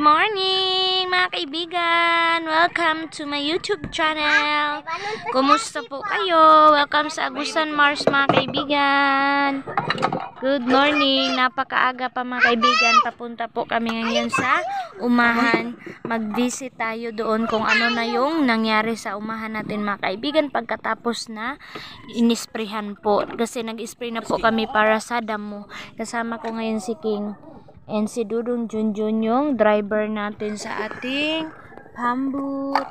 morning mga kaibigan! Welcome to my YouTube channel! Kumusta po kayo? Welcome sa Agusan Mars mga kaibigan! Good morning! Napakaaga pa mga kaibigan. Papunta po kami ngayon sa umahan. Mag-visit tayo doon kung ano na yung nangyari sa umahan natin mga kaibigan pagkatapos na inisprehan po. Kasi nag-spray na po kami para sa damo. Kasama ko ngayon si King. And si Dudong Junjun yung driver natin sa ating pambut.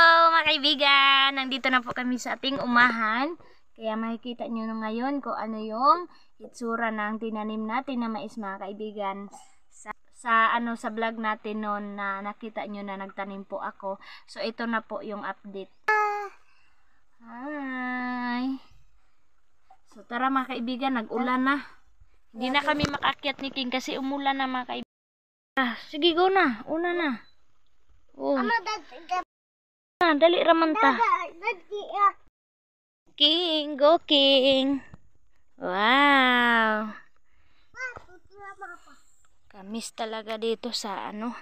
Hello mga kaibigan! Nandito na po kami sa ating umahan. Kaya makikita nyo na ngayon kung ano yung itsura ng tinanim natin na mais mga kaibigan. Sa, sa ano sa vlog natin noon na nakita nyo na nagtanim po ako. So ito na po yung update. Hi! So tara mga kaibigan, nag-ulan na. Hindi na kami makakyat ni King kasi umulan na mga kaibigan. Ah, sige go na, una na. Oh. Ah, dali raman ta. King, go King. Wow. Kamis talaga dito sa ano.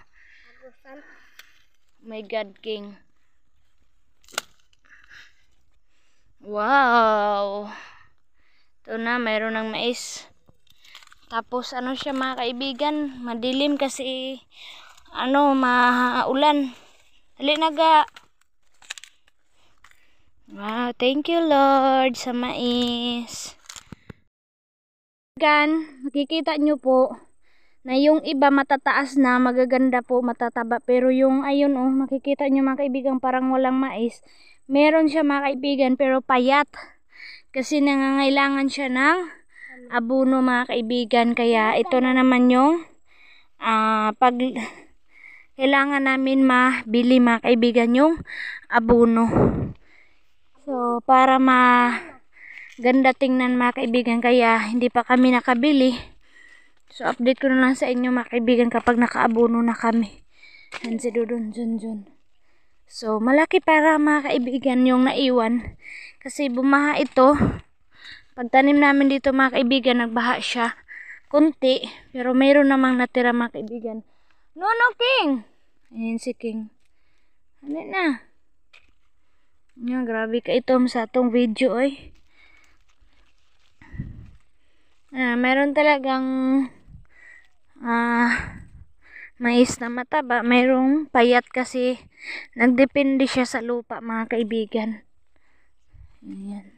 My God, King. Wow. Ito na, mayroon ng mais. Tapos ano siya mga kaibigan, madilim kasi ano, maulan. Dali na ga. Wow, thank you Lord sa mais. Gan, makikita nyo po na yung iba matataas na, magaganda po, matataba. Pero yung ayun oh, makikita nyo mga kaibigan parang walang mais. Meron siya mga kaibigan pero payat. Kasi nangangailangan siya ng abuno mga kaibigan. Kaya ito na naman yung ah, pag kailangan namin mabili mga kaibigan yung abuno. So, para ma ganda tingnan mga kaibigan kaya hindi pa kami nakabili. So, update ko na lang sa inyo mga kaibigan kapag nakaabuno na kami. Yan si Dudun Junjun. So, malaki para mga kaibigan yung naiwan. Kasi bumaha ito. Pagtanim namin dito mga kaibigan, nagbaha siya. Kunti. Pero mayroon namang natira mga kaibigan. No, King! Ayan si King. Ano na? Yan, grabe ka itom sa atong video ay. Ah, meron talagang ah mais na mataba, mayroong payat kasi nagdepende siya sa lupa mga kaibigan. Ayan.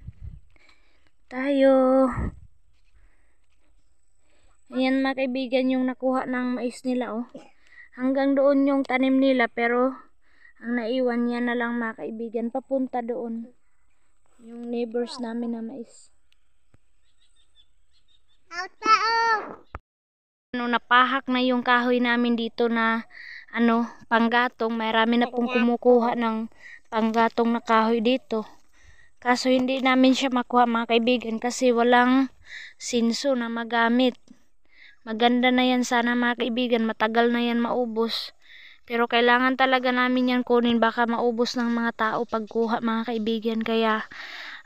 Tayo. Ayan mga kaibigan yung nakuha ng mais nila oh. Hanggang doon yung tanim nila pero ang naiwan niya na lang mga kaibigan papunta doon. Yung neighbors namin na mais. Ano napahak na yung kahoy namin dito na ano panggatong. Marami na pong kumukuha ng panggatong na kahoy dito. Kaso hindi namin siya makuha mga kaibigan kasi walang sinso na magamit. Maganda na yan sana mga kaibigan. Matagal na yan maubos pero kailangan talaga namin yan kunin baka maubos ng mga tao pagkuha mga kaibigan. Kaya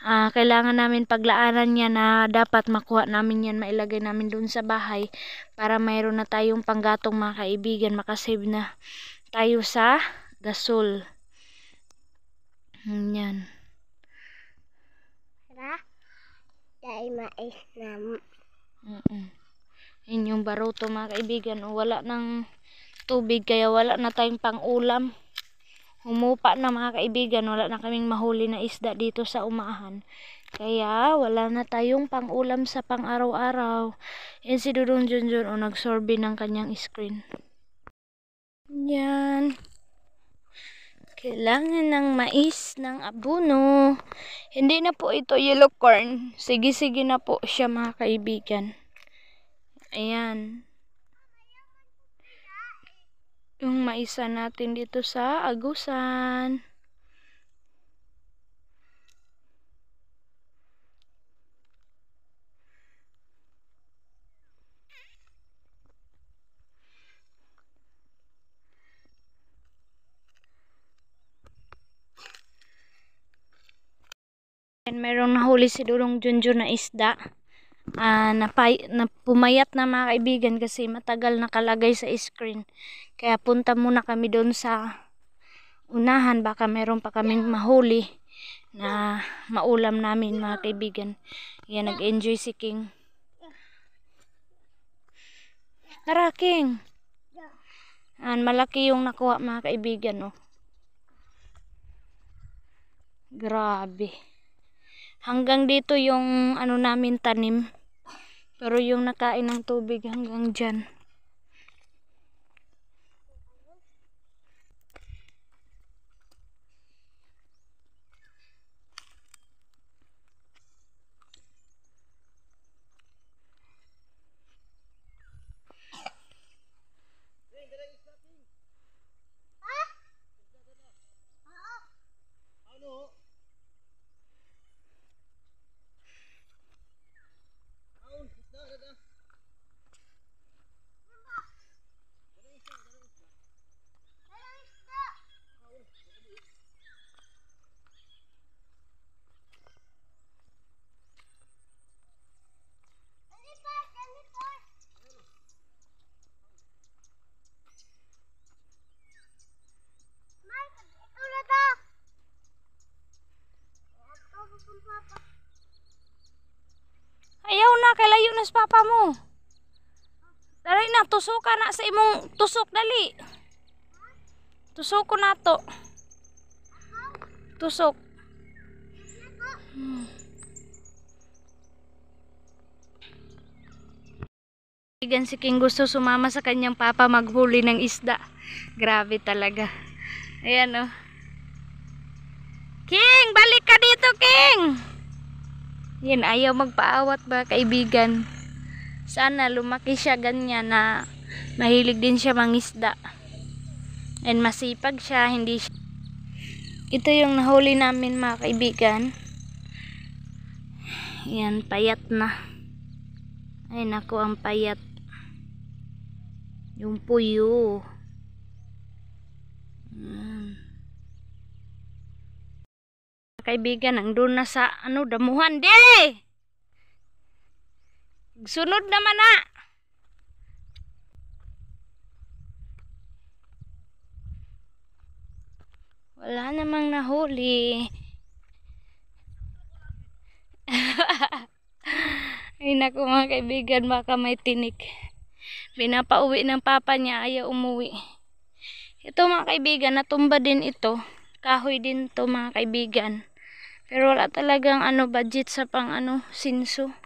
uh, kailangan namin paglaanan yan na dapat makuha namin yan mailagay namin dun sa bahay para mayroon na tayong panggatong mga kaibigan. Makasave na tayo sa gasol. Yan. Dahil mais na. Mm -mm. Yun yung baruto mga kaibigan. Wala nang tubig kaya wala na tayong pang-ulam. Humupa na mga kaibigan, wala na kaming mahuli na isda dito sa umahan. Kaya wala na tayong pang-ulam sa pang-araw-araw. Yan si Dudong Junjun o nagsorbe ng kanyang screen. Yan. Kailangan ng mais ng abuno. Hindi na po ito yellow corn. Sige-sige na po siya mga kaibigan. Ayan yung maisa natin dito sa agusan. And meron nahuli si Durong Junjun na isda. Ah, napay, na pumayat na mga kaibigan kasi matagal nakalagay sa screen. Kaya punta muna kami doon sa unahan. Baka meron pa kaming mahuli na maulam namin mga kaibigan. Yan, nag-enjoy si King. Tara, King. An, malaki yung nakuha mga kaibigan, oh. Grabe. Hanggang dito yung ano namin tanim. Pero yung nakain ng tubig hanggang dyan. Ayaw na, kalayo na sa papa mo. Dali na, sa imong tusok, dali. Tusok ko na to. Tusok. Hmm. Kaibigan si King gusto sumama sa kanyang papa maghuli ng isda. Grabe talaga. Ayan oh. King, balik ka dito, King! Yan, ayaw magpaawat ba kaibigan. Sana lumaki siya ganyan na mahilig din siya mangisda. And masipag siya, hindi siya. Ito yung nahuli namin mga kaibigan. Yan, payat na. Ay nako, ang payat. Yung puyo. Yan. kaibigan ang doon na sa ano damuhan de sunod naman na wala namang nahuli. Ay naku mga kaibigan baka may tinik. Pinapauwi ng papa niya ayaw umuwi. Ito mga kaibigan natumba din ito. Kahoy din to mga kaibigan. Pero wala talagang ano budget sa pang ano sinso.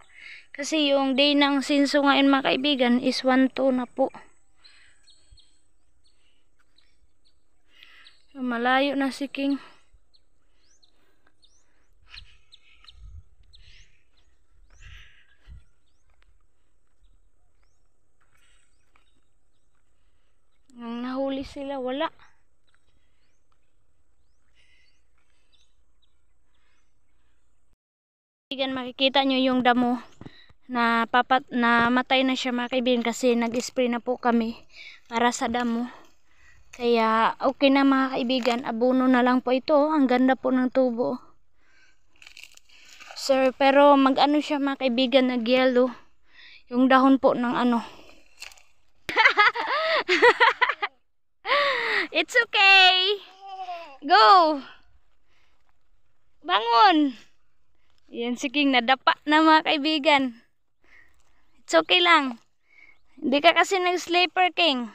Kasi yung day ng sinso ngayon mga kaibigan is 1-2 na po. Malayo na si King. Nang nahuli sila, wala. kaibigan makikita nyo yung damo na papat na matay na siya mga kaibigan kasi nag-spray na po kami para sa damo. Kaya okay na mga kaibigan. Abono na lang po ito. Ang ganda po ng tubo. Sir pero mag ano siya mga kaibigan nag yellow. Yung dahon po ng ano. It's okay. Go. Bangon. Yan si King nadapa na mga kaibigan. It's okay lang. Hindi ka kasi nag-sleeper King.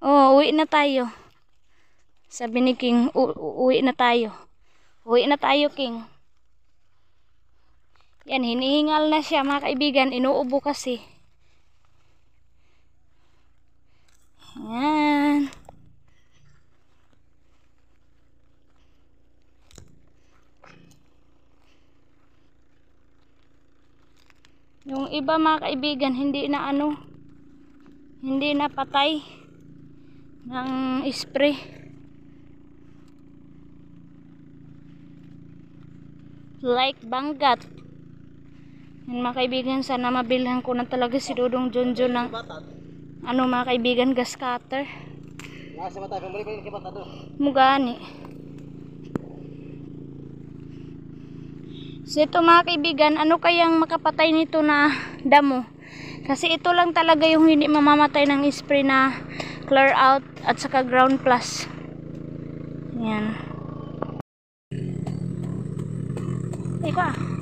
Oh, uwi na tayo. Sabi ni King, uwi na tayo. Uwi na tayo King. Yan, hinihingal na siya mga kaibigan. Inuubo kasi. Yan. Yung iba mga kaibigan, hindi na ano, hindi na patay ng spray. Like banggat. Yan mga kaibigan, sana mabilhan ko na talaga si Dudong Junjun ng ano mga kaibigan, gas cutter. Nasa mata, balik pa yung kibata doon. Mugani. So ito mga kaibigan, ano kayang makapatay nito na damo? Kasi ito lang talaga yung hindi mamamatay ng spray na clear out at saka ground plus. Yan. Ikaw ah.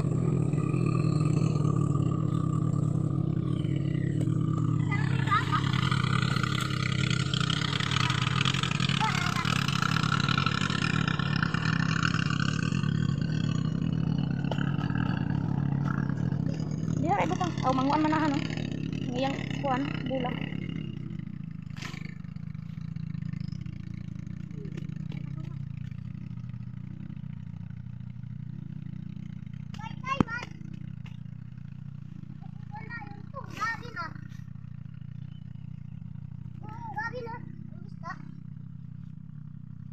Kuan bulang. Wala yun to. Gabi na. Oo, gabi na. Ang gusto.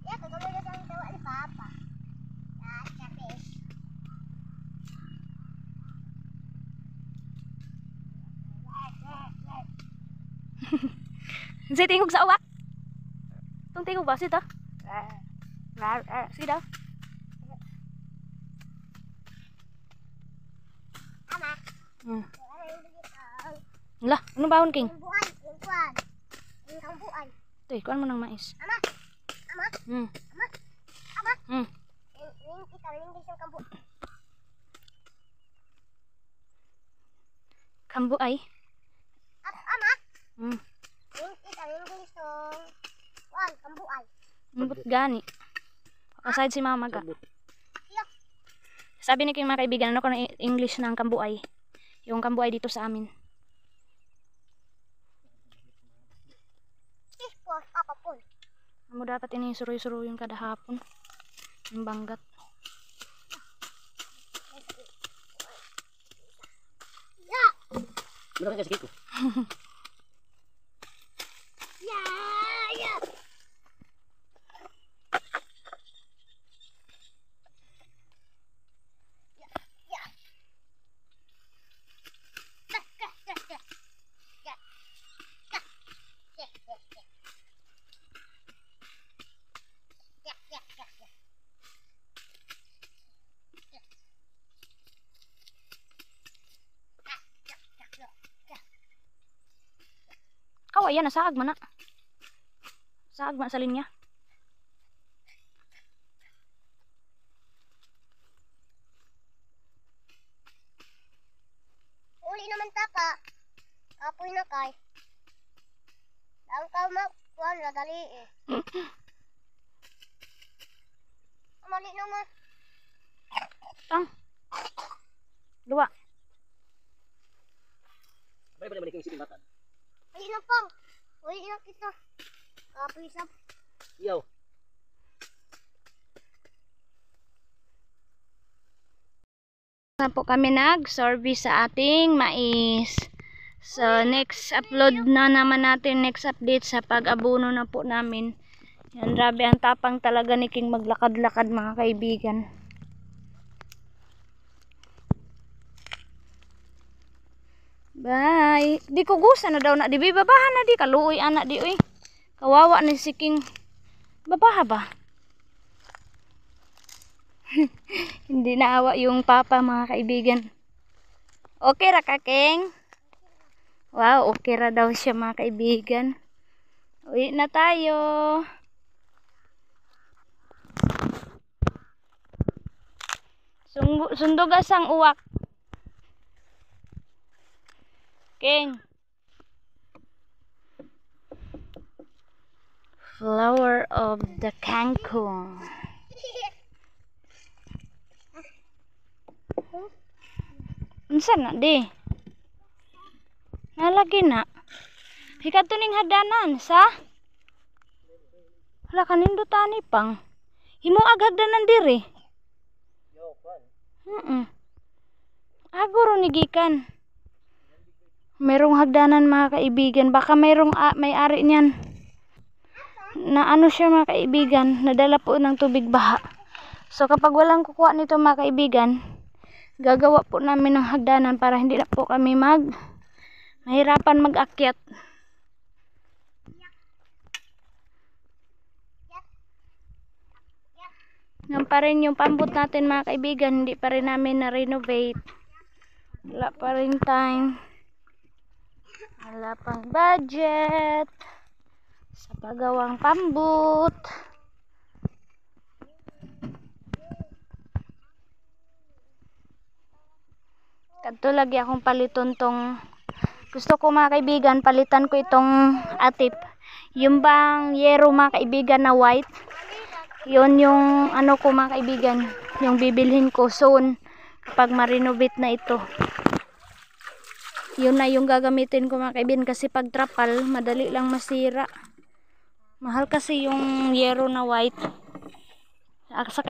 Yeah, kagawin na sa tawa ni Papa. Ah, sabi. Sige tingog sa uwak. Tung tingog ba sita? Sige daw. Ama, Hmm. wala yung dito. Wala, ano baon king? Yung buwan, yung buwan. Yung kambuan. Ito, kuan mo ng mais. Ama, ama, Hmm. ama, ama. Hmm. Yung, yung kita, yung isang kambu. Kambu ay. Yung isang buwan, kambuan. Mbut gani. Aside si mama ga. Iya. Sabi ni king mga kaibigan, ano ko ng English ng kambuay. Yung kambuay dito sa amin. Amo dapat ini suruy-suruy yung kada hapon. Yung banggat. Ya, Berapa kasih gitu? Kawa yan, nasaag man na. Saag man sa linya. Uli naman taka. Apoy na kay. Lang ka makuha na dali eh. Mali naman. Tang. Dua. Apa yang balik yang sini na pang. Uli na kita. Sa Iya. Na po kami nag-service sa ating mais. So, next upload na naman natin, next update sa pag-abuno na po namin. Yan, grabe ang tapang talaga ni King maglakad-lakad mga kaibigan. Bye. Di ko gusto na daw na. Di ba babahan na di. Kaluoy anak di uy. Kawawa ni si King. Babaha ba? Hindi naawa yung papa mga kaibigan. Okay ra ka, King? Wow, okay ra daw siya mga kaibigan. Uwi na tayo. Sundugas ang uwak. King. Flower of the kangkong. Unsa na di? Nalagi na. Hikato ning hagdanan sa Hala kanindo tani pang. Himo ag hagdanan diri. Yo, pan. Mm. Aguro ni gikan. Merong hagdanan mga kaibigan. Baka merong ah, may-ari niyan. Na ano siya mga kaibigan. Nadala po ng tubig baha. So kapag walang kukuha nito mga kaibigan, gagawa po namin ng hagdanan para hindi na po kami mag mahirapan mag-akyat. Yan pa rin yung pambot natin mga kaibigan. Hindi pa rin namin na-renovate. Wala pa rin time. Wala pang budget. Sa paggawang pambot. Kadto lagi akong paliton tong gusto ko mga kaibigan palitan ko itong atip yung bang yero mga kaibigan na white yun yung ano ko mga kaibigan yung bibilhin ko soon kapag ma-renovate na ito yun na yung gagamitin ko mga kaibigan kasi pag trapal madali lang masira. Mahal kasi yung yero na white. Saka